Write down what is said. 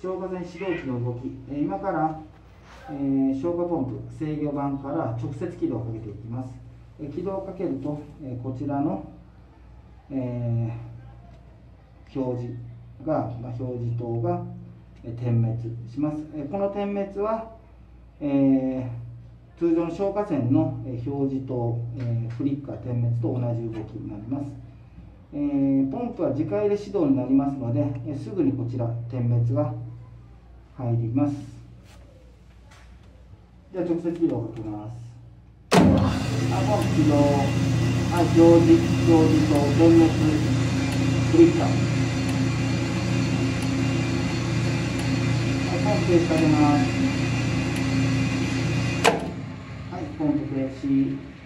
消火栓始動機の動き、え今から、え、消火ポンプ制御盤から直接起動をかけていきます、え起動をかけると、えこちらの、え、表示が、ま、表示灯が、え点滅します、えこの点滅は、えー、通常の消火栓の表示灯、えフリッカー点滅と同じ動きになります。えー、ポンプは自家入れ始動になりますので、えー、すぐにこちら点滅が入ります。では直接起動をかけます。あポンプ起動。はい表示表示と点滅クリッカーはいポンプ停止かけます。はいポンプ停止。